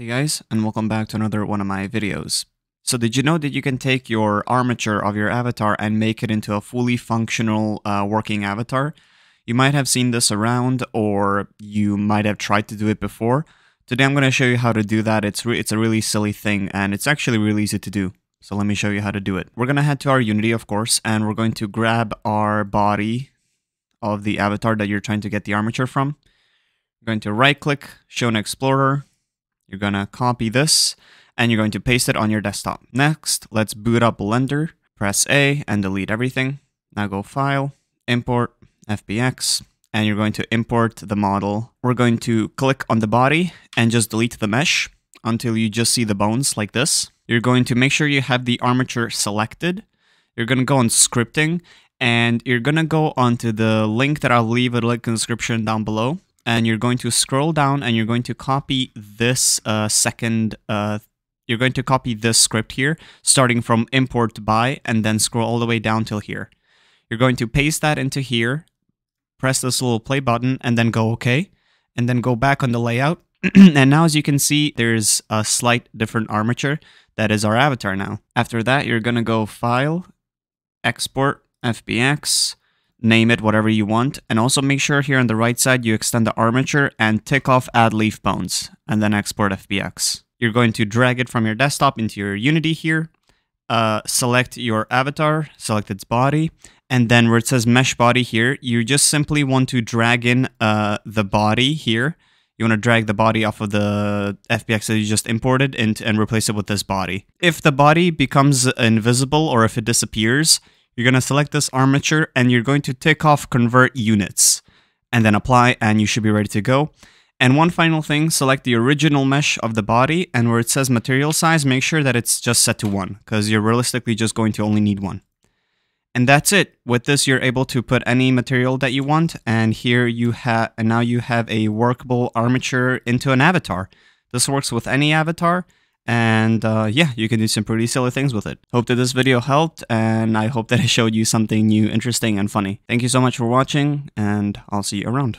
Hey guys, and welcome back to another one of my videos. So did you know that you can take your armature of your avatar and make it into a fully functional uh, working avatar? You might have seen this around or you might have tried to do it before. Today I'm going to show you how to do that. It's, it's a really silly thing and it's actually really easy to do. So let me show you how to do it. We're going to head to our Unity, of course, and we're going to grab our body of the avatar that you're trying to get the armature from. Going to right click, show an Explorer, you're to copy this and you're going to paste it on your desktop. Next, let's boot up Blender, press A and delete everything. Now go File, Import, FBX, and you're going to import the model. We're going to click on the body and just delete the mesh until you just see the bones like this. You're going to make sure you have the armature selected. You're going to go on scripting and you're going to go onto the link that I'll leave a link in the description down below and you're going to scroll down and you're going to copy this uh, second, uh, you're going to copy this script here, starting from import by, and then scroll all the way down till here. You're going to paste that into here, press this little play button, and then go OK, and then go back on the layout. and now as you can see, there's a slight different armature. That is our avatar now. After that, you're going to go File, Export, FBX, name it whatever you want. And also make sure here on the right side you extend the armature and tick off add leaf bones and then export FBX. You're going to drag it from your desktop into your Unity here. Uh, select your avatar, select its body, and then where it says mesh body here, you just simply want to drag in uh, the body here. You want to drag the body off of the FBX that you just imported and, and replace it with this body. If the body becomes invisible or if it disappears, you're going to select this armature and you're going to tick off convert units and then apply and you should be ready to go. And one final thing, select the original mesh of the body and where it says material size, make sure that it's just set to one because you're realistically just going to only need one. And that's it. With this, you're able to put any material that you want. And here you have, and now you have a workable armature into an avatar. This works with any avatar. And uh, yeah, you can do some pretty silly things with it. Hope that this video helped, and I hope that I showed you something new, interesting, and funny. Thank you so much for watching, and I'll see you around.